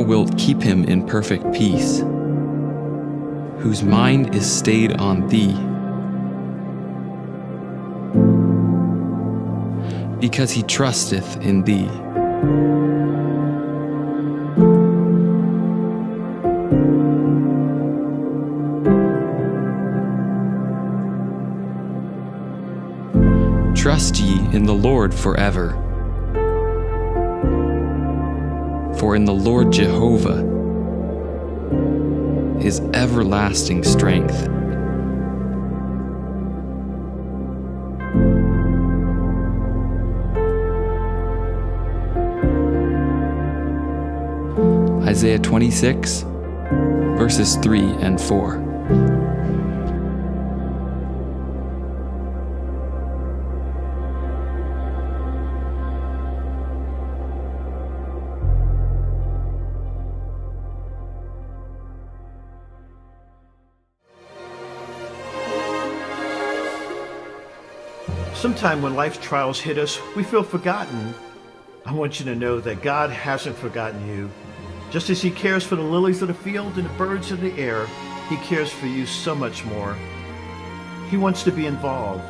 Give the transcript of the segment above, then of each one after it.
Thou wilt keep him in perfect peace, whose mind is stayed on thee. Because he trusteth in thee. Trust ye in the Lord forever. For in the Lord Jehovah is everlasting strength. Isaiah 26, verses 3 and 4. Sometime when life's trials hit us, we feel forgotten. I want you to know that God hasn't forgotten you. Just as He cares for the lilies of the field and the birds of the air, He cares for you so much more. He wants to be involved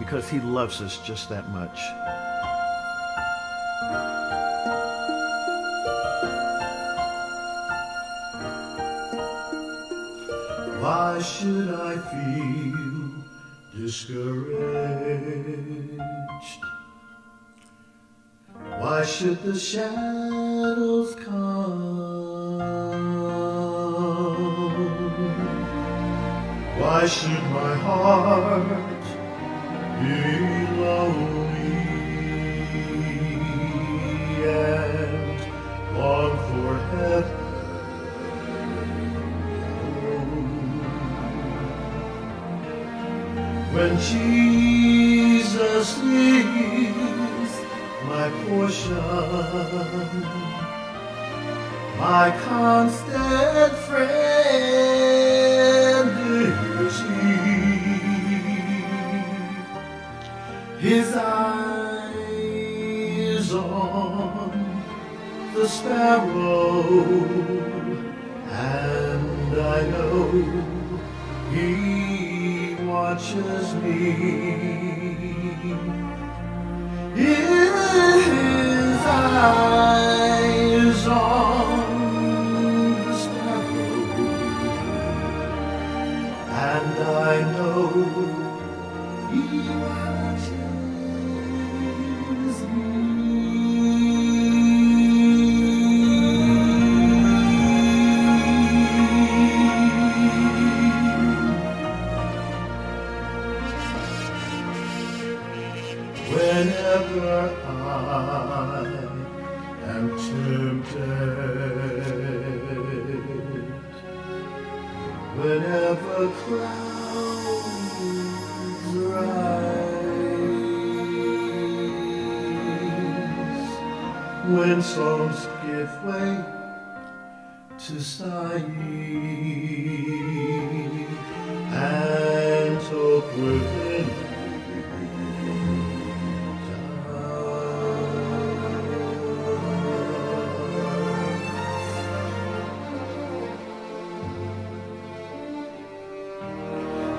because He loves us just that much. Why should I feel discouraged? Why should the shadows come? Why should my heart be When Jesus is my portion, my constant friend is He. His eyes on the sparrow, and I know He watches me. His eyes on and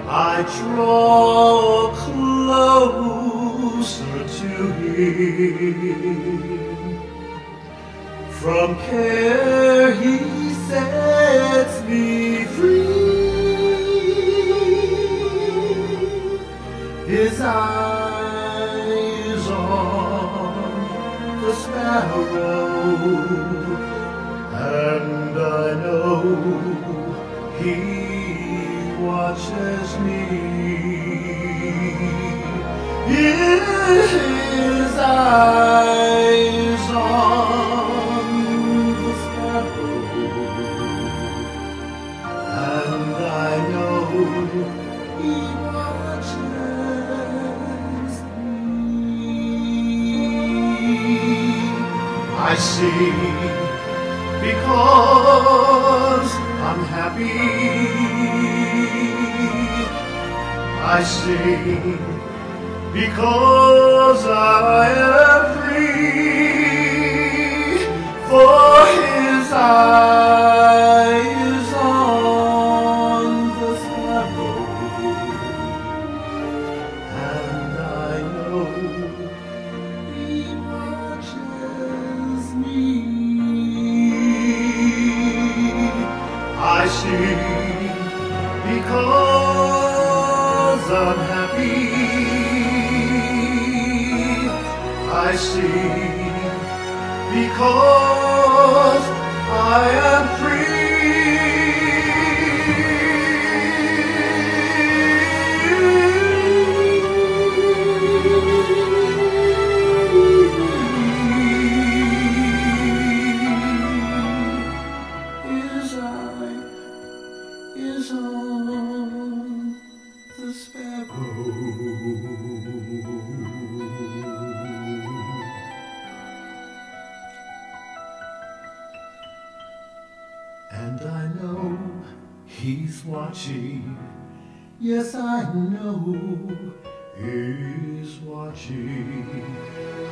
I draw closer to Him. From care and I know He watches me. His eyes sing because I'm happy. I sing because I am free. For His Because Yes, I know he's watching.